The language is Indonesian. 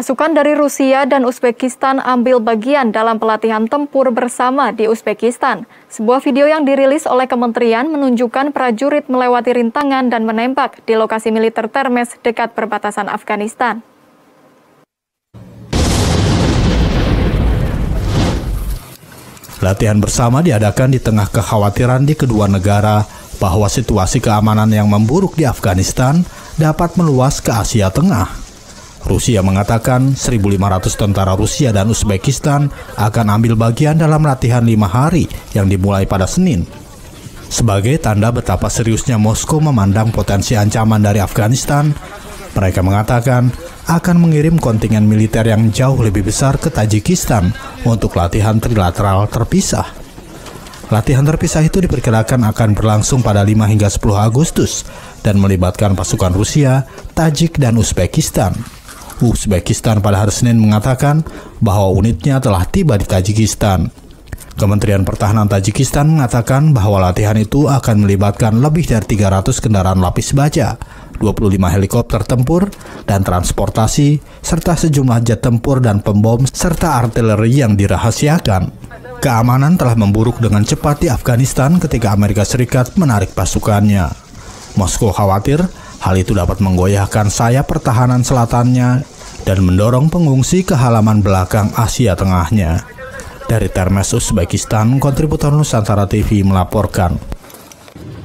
Pasukan dari Rusia dan Uzbekistan ambil bagian dalam pelatihan tempur bersama di Uzbekistan. Sebuah video yang dirilis oleh kementerian menunjukkan prajurit melewati rintangan dan menembak di lokasi militer Termes dekat perbatasan Afghanistan. Latihan bersama diadakan di tengah kekhawatiran di kedua negara bahwa situasi keamanan yang memburuk di Afghanistan dapat meluas ke Asia Tengah. Rusia mengatakan 1.500 tentara Rusia dan Uzbekistan akan ambil bagian dalam latihan lima hari yang dimulai pada Senin. Sebagai tanda betapa seriusnya Moskow memandang potensi ancaman dari Afghanistan, mereka mengatakan akan mengirim kontingen militer yang jauh lebih besar ke Tajikistan untuk latihan trilateral terpisah. Latihan terpisah itu diperkirakan akan berlangsung pada 5 hingga 10 Agustus dan melibatkan pasukan Rusia, Tajik, dan Uzbekistan. Uzbekistan pada hari Senin mengatakan bahwa unitnya telah tiba di Tajikistan. Kementerian Pertahanan Tajikistan mengatakan bahwa latihan itu akan melibatkan lebih dari 300 kendaraan lapis baja, 25 helikopter tempur dan transportasi, serta sejumlah jet tempur dan pembom serta artileri yang dirahasiakan. Keamanan telah memburuk dengan cepat di Afghanistan ketika Amerika Serikat menarik pasukannya. Moskow khawatir Hal itu dapat menggoyahkan sayap pertahanan selatannya dan mendorong pengungsi ke halaman belakang Asia Tengahnya. Dari Termes, Uzbekistan, kontributor Nusantara TV melaporkan.